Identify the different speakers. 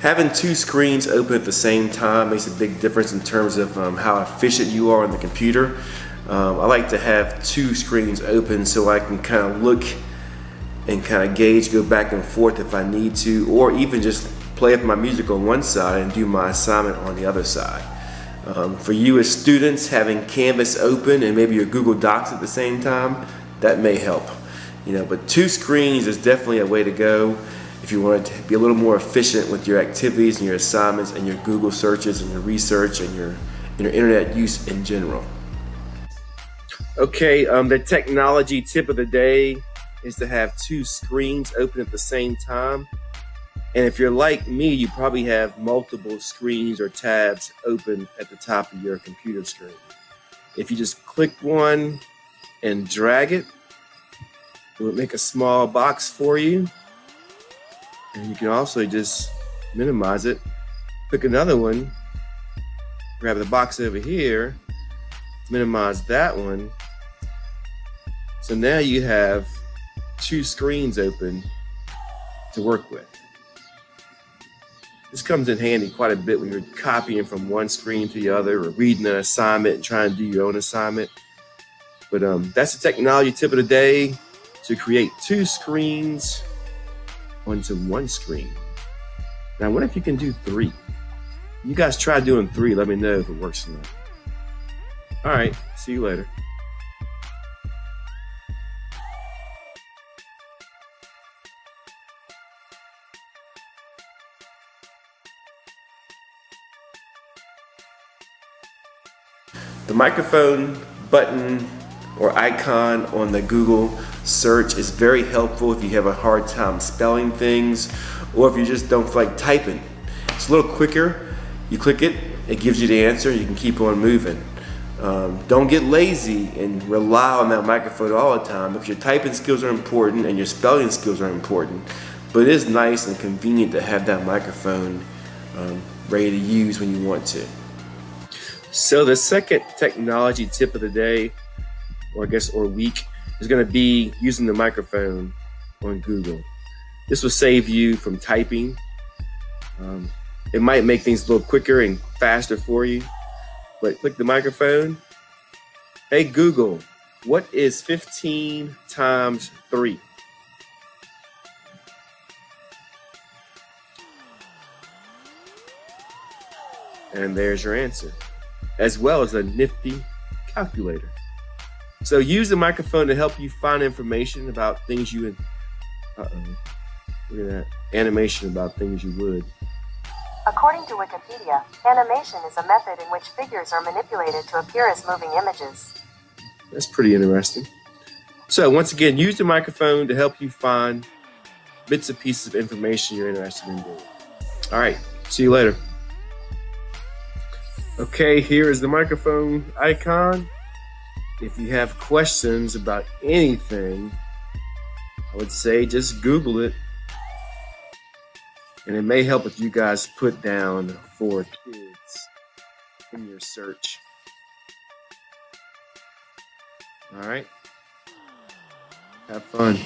Speaker 1: Having two screens open at the same time makes a big difference in terms of um, how efficient you are on the computer. Um, I like to have two screens open so I can kind of look and kind of gauge, go back and forth if I need to, or even just play with my music on one side and do my assignment on the other side. Um, for you as students, having Canvas open and maybe your Google Docs at the same time, that may help. You know, but two screens is definitely a way to go if you want to be a little more efficient with your activities and your assignments and your Google searches and your research and your, and your internet use in general. Okay, um, the technology tip of the day is to have two screens open at the same time. And if you're like me, you probably have multiple screens or tabs open at the top of your computer screen. If you just click one and drag it, it will make a small box for you. And you can also just minimize it. pick another one, grab the box over here, minimize that one. So now you have two screens open to work with. This comes in handy quite a bit when you're copying from one screen to the other or reading an assignment and trying to do your own assignment. But um, that's the technology tip of the day to create two screens onto one screen. Now, what if you can do three? You guys try doing three. Let me know if it works or not. All right. See you later. The microphone button or icon on the Google search is very helpful if you have a hard time spelling things or if you just don't like typing. It's a little quicker. You click it, it gives you the answer, you can keep on moving. Um, don't get lazy and rely on that microphone all the time because your typing skills are important and your spelling skills are important. But it is nice and convenient to have that microphone um, ready to use when you want to. So the second technology tip of the day, or I guess or week, is going to be using the microphone on Google. This will save you from typing. Um, it might make things a little quicker and faster for you, but click the microphone. Hey Google, what is 15 times 3? And there's your answer as well as a nifty calculator. So use the microphone to help you find information about things you, uh-oh, look at that, animation about things you would.
Speaker 2: According to Wikipedia, animation is a method in which figures are manipulated to appear as moving images.
Speaker 1: That's pretty interesting. So once again, use the microphone to help you find bits and pieces of information you're interested in doing. All right, see you later. Okay, here is the microphone icon. If you have questions about anything, I would say just Google it. And it may help if you guys put down for kids in your search. All right. Have fun.